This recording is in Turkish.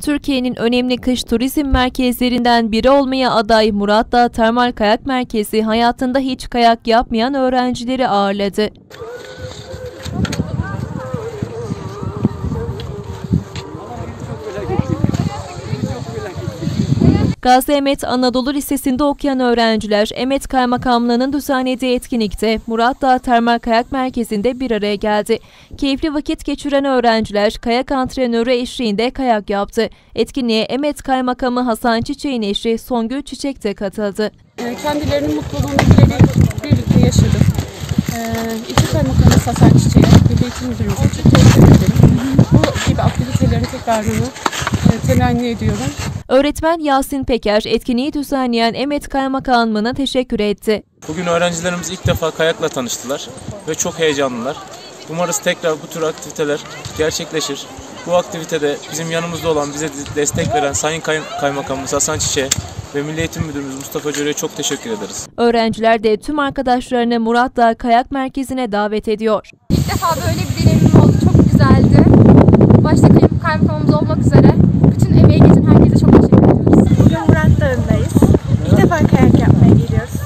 Türkiye'nin önemli kış turizm merkezlerinden biri olmaya aday Murat Dağ Termal Kayak Merkezi hayatında hiç kayak yapmayan öğrencileri ağırladı. Gazi Emet Anadolu Lisesi'nde okuyan öğrenciler Emet Kaymakamlığı'nın düzenlediği etkinlikte Murat Dağ Termal Kayak Merkezi'nde bir araya geldi. Keyifli vakit geçiren öğrenciler kayak antrenörü eşliğinde kayak yaptı. Etkinliğe Emet Kaymakamı Hasan Çiçek'in eşi Songül Çiçek de katıldı. Ee, kendilerinin mutluluğunu birlikte yaşadık. Ee, İki kaymakamımız Hasan Çiçek'e, Milli Eğitim Müdürümüze çok teşekkür ederim. Bu gibi aktivitelerin tekrarını temenni ediyorum. Öğretmen Yasin Peker etkinliği düzenleyen Emet Kaymakamlığı'na teşekkür etti. Bugün öğrencilerimiz ilk defa kayakla tanıştılar ve çok heyecanlılar. Umarız tekrar bu tür aktiviteler gerçekleşir. Bu aktivitede bizim yanımızda olan, bize destek veren Sayın Kay Kaymakamımız Hasan Çiçek'e ve Milli Eğitim Müdürümüz Mustafa Cöre'ye çok teşekkür ederiz. Öğrenciler de tüm arkadaşlarını Murat Dağ Kayak Merkezi'ne davet ediyor. İlk defa böyle bir deneyimim oldu. Çok güzeldi. Başta kayıp kaymakamımız olmak üzere videos.